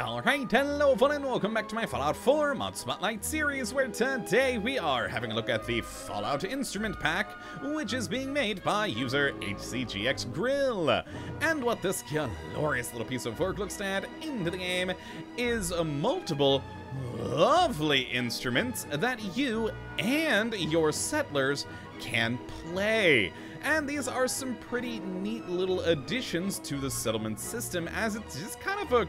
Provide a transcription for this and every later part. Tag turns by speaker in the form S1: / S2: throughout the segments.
S1: Alright, hello fun and welcome back to my Fallout 4 Mod Spotlight series, where today we are having a look at the Fallout Instrument Pack, which is being made by user HCGX Grill. And what this glorious little piece of work looks to add into the game is a multiple lovely instruments that you and your settlers can play. And these are some pretty neat little additions to the settlement system as it's just kind of a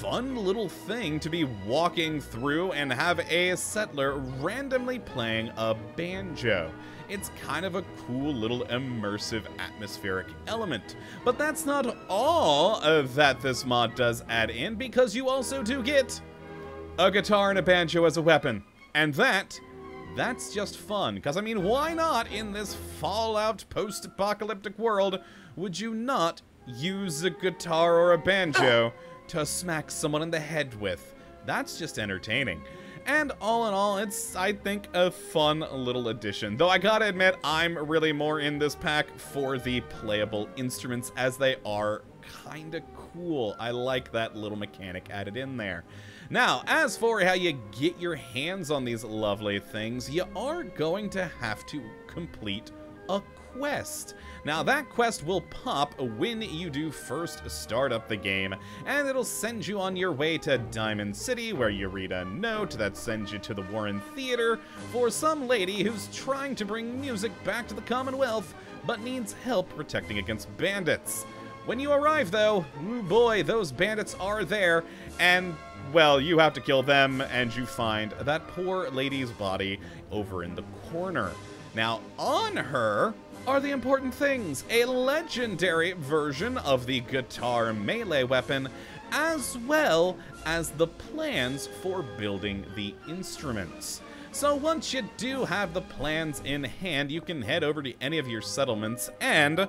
S1: fun little thing to be walking through and have a settler randomly playing a banjo. It's kind of a cool little immersive atmospheric element. But that's not all uh, that this mod does add in, because you also do get a guitar and a banjo as a weapon. And that, that's just fun. Because, I mean, why not in this Fallout post-apocalyptic world would you not use a guitar or a banjo to smack someone in the head with. That's just entertaining. And all in all, it's, I think, a fun little addition. Though I gotta admit, I'm really more in this pack for the playable instruments as they are kinda cool. I like that little mechanic added in there. Now, as for how you get your hands on these lovely things, you are going to have to complete a quest. Now that quest will pop when you do first start up the game, and it'll send you on your way to Diamond City where you read a note that sends you to the Warren Theater for some lady who's trying to bring music back to the Commonwealth but needs help protecting against bandits. When you arrive though, ooh boy, those bandits are there, and well, you have to kill them, and you find that poor lady's body over in the corner. Now, on her are the important things a legendary version of the guitar melee weapon, as well as the plans for building the instruments. So once you do have the plans in hand, you can head over to any of your settlements. And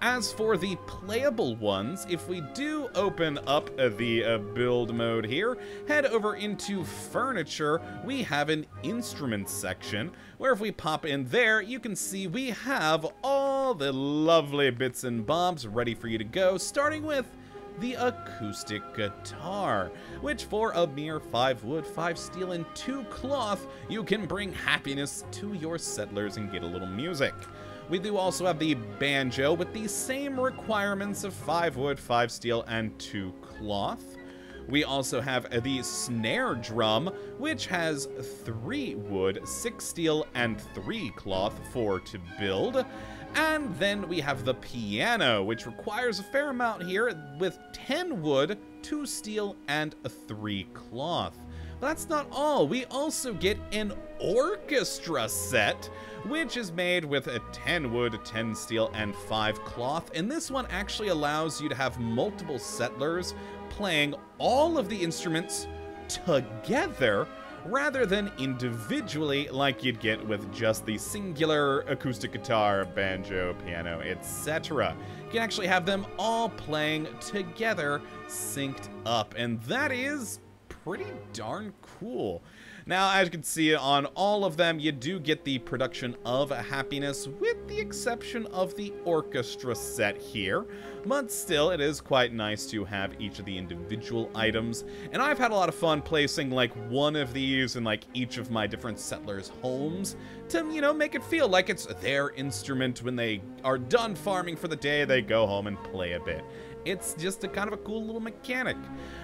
S1: as for the playable ones, if we do open up the uh, build mode here, head over into furniture, we have an instruments section, where if we pop in there, you can see we have all the lovely bits and bobs ready for you to go, starting with the acoustic guitar, which for a mere 5 wood, 5 steel, and 2 cloth, you can bring happiness to your settlers and get a little music. We do also have the banjo with the same requirements of 5 wood, 5 steel, and 2 cloth. We also have the snare drum, which has 3 wood, 6 steel, and 3 cloth for to build. And then we have the piano, which requires a fair amount here with 10 wood, 2 steel, and 3 cloth. But that's not all. We also get an orchestra set, which is made with a 10 wood, 10 steel, and 5 cloth. And this one actually allows you to have multiple settlers playing all of the instruments together rather than individually like you'd get with just the singular acoustic guitar, banjo, piano, etc. You can actually have them all playing together, synced up, and that is pretty darn cool. Now, as you can see on all of them, you do get the production of a happiness, with the exception of the orchestra set here. But still, it is quite nice to have each of the individual items. And I've had a lot of fun placing, like, one of these in, like, each of my different settlers' homes to, you know, make it feel like it's their instrument when they are done farming for the day, they go home and play a bit. It's just a kind of a cool little mechanic.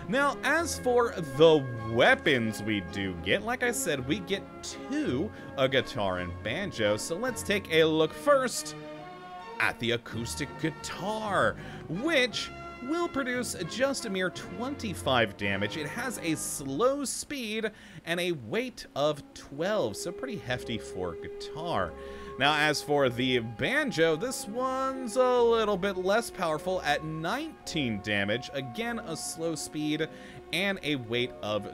S1: Now, as for the weapons we do get, like I said, we get two, a guitar and banjo, so let's take a look first at the acoustic guitar, which will produce just a mere 25 damage. It has a slow speed and a weight of 12, so pretty hefty for guitar. Now, as for the banjo, this one's a little bit less powerful at 19 damage. Again, a slow speed and a weight of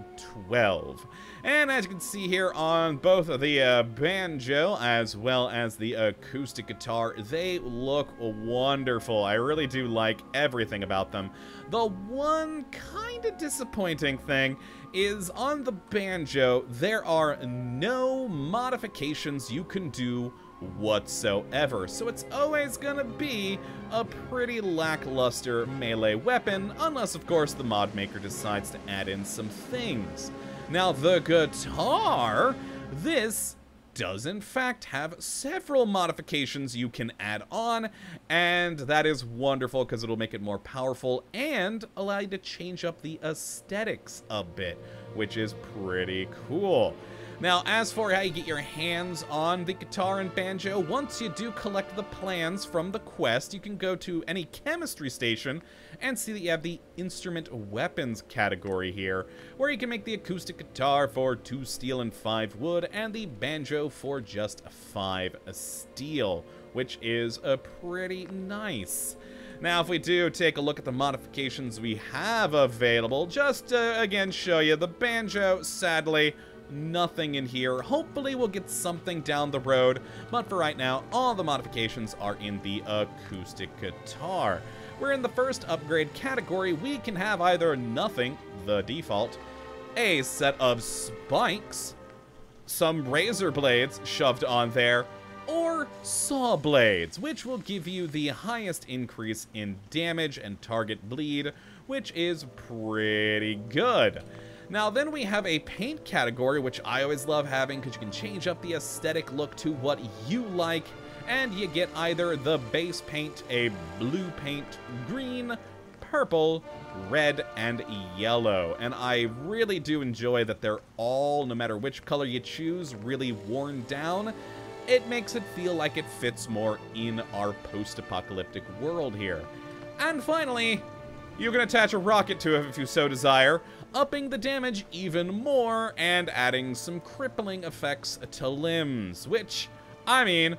S1: 12. And as you can see here on both the uh, banjo as well as the acoustic guitar, they look wonderful. I really do like everything about them. The one kind of disappointing thing is on the banjo, there are no modifications you can do whatsoever. So it's always gonna be a pretty lackluster melee weapon, unless of course the mod maker decides to add in some things. Now the guitar, this does in fact have several modifications you can add on, and that is wonderful because it'll make it more powerful and allow you to change up the aesthetics a bit, which is pretty cool. Now, as for how you get your hands on the guitar and banjo, once you do collect the plans from the quest, you can go to any chemistry station and see that you have the instrument weapons category here, where you can make the acoustic guitar for 2 steel and 5 wood, and the banjo for just 5 steel, which is a pretty nice. Now, if we do take a look at the modifications we have available, just to again show you, the banjo, sadly, nothing in here. Hopefully we'll get something down the road, but for right now, all the modifications are in the acoustic guitar. We're in the first upgrade category, we can have either nothing, the default, a set of spikes, some razor blades shoved on there, or saw blades, which will give you the highest increase in damage and target bleed, which is pretty good. Now then we have a paint category, which I always love having because you can change up the aesthetic look to what you like, and you get either the base paint, a blue paint, green, purple, red, and yellow. And I really do enjoy that they're all, no matter which color you choose, really worn down. It makes it feel like it fits more in our post-apocalyptic world here. And finally, you can attach a rocket to it if you so desire, upping the damage even more and adding some crippling effects to limbs, which, I mean,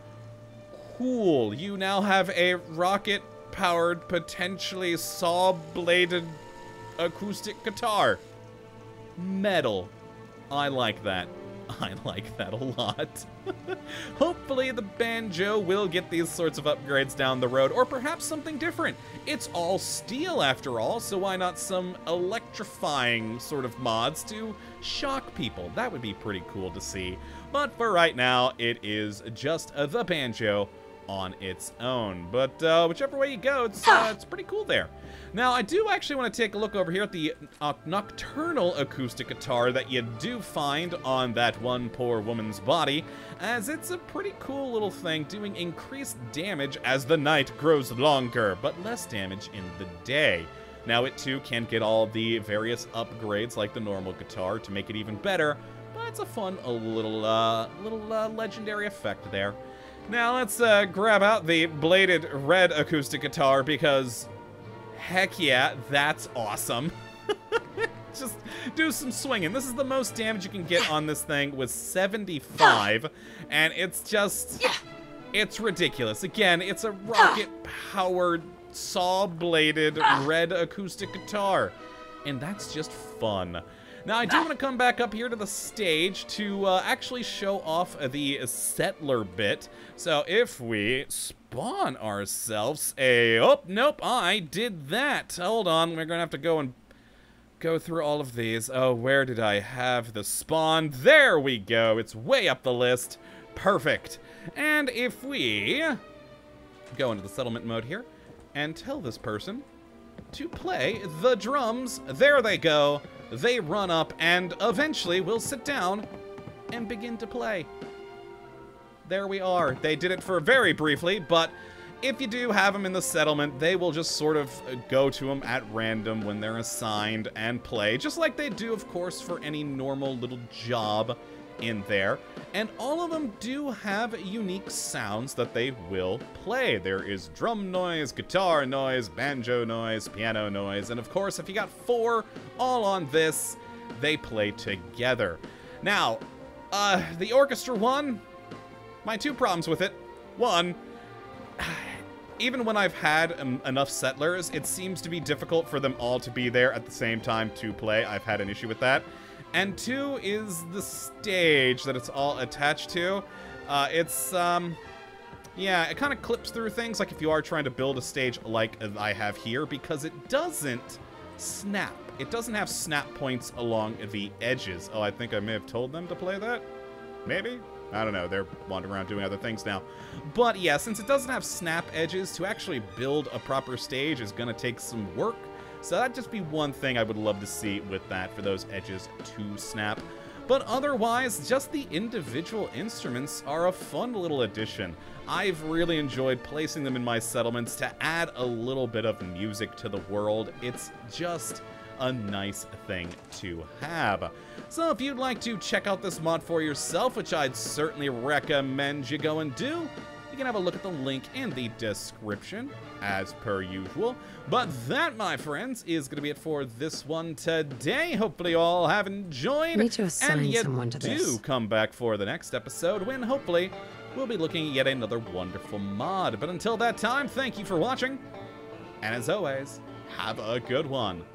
S1: cool. You now have a rocket-powered, potentially saw-bladed acoustic guitar. Metal. I like that. I like that a lot. Hopefully the banjo will get these sorts of upgrades down the road, or perhaps something different. It's all steel after all, so why not some electrifying sort of mods to shock people? That would be pretty cool to see. But for right now, it is just the banjo on its own. But uh, whichever way you go, it's, uh, it's pretty cool there. Now, I do actually want to take a look over here at the uh, nocturnal acoustic guitar that you do find on that one poor woman's body, as it's a pretty cool little thing doing increased damage as the night grows longer, but less damage in the day. Now, it too can get all the various upgrades like the normal guitar to make it even better, but it's a fun a little, uh, little uh, legendary effect there. Now let's uh, grab out the bladed red acoustic guitar because heck yeah, that's awesome. Just do some swinging. This is the most damage you can get on this thing with 75, and it's just, it's ridiculous. Again, it's a rocket-powered, saw-bladed red acoustic guitar, and that's just fun. Now, I do want to come back up here to the stage to uh, actually show off the settler bit. So if we spawn ourselves a... Oh, nope, I did that. Hold on, we're going to have to go and go through all of these. Oh, where did I have the spawn? There we go. It's way up the list. Perfect. And if we go into the settlement mode here and tell this person to play the drums, there they go they run up and eventually will sit down and begin to play. There we are. They did it for very briefly, but if you do have them in the settlement, they will just sort of uh, go to them at random when they're assigned and play, just like they do, of course, for any normal little job in there, and all of them do have unique sounds that they will play. There is drum noise, guitar noise, banjo noise, piano noise, and of course, if you got four all on this, they play together. Now, uh, the orchestra one, my two problems with it. One, even when I've had um, enough settlers, it seems to be difficult for them all to be there at the same time to play. I've had an issue with that. And two is the stage that it's all attached to. Uh, it's, um, yeah, it kind of clips through things, like if you are trying to build a stage like I have here, because it doesn't snap. It doesn't have snap points along the edges. Oh, I think I may have told them to play that? Maybe? I don't know, they're wandering around doing other things now. But yeah, since it doesn't have snap edges, to actually build a proper stage is going to take some work. So that'd just be one thing I would love to see with that, for those edges to snap. But otherwise, just the individual instruments are a fun little addition. I've really enjoyed placing them in my settlements to add a little bit of music to the world. It's just a nice thing to have. So if you'd like to check out this mod for yourself, which I'd certainly recommend you go and do, can have a look at the link in the description, as per usual. But that, my friends, is going to be it for this one today. Hopefully you all have enjoyed.
S2: Need to assign
S1: and
S2: to
S1: do
S2: this.
S1: come back for the next episode when hopefully we'll be looking at yet another wonderful mod. But until that time, thank you for watching. And as always, have a good one.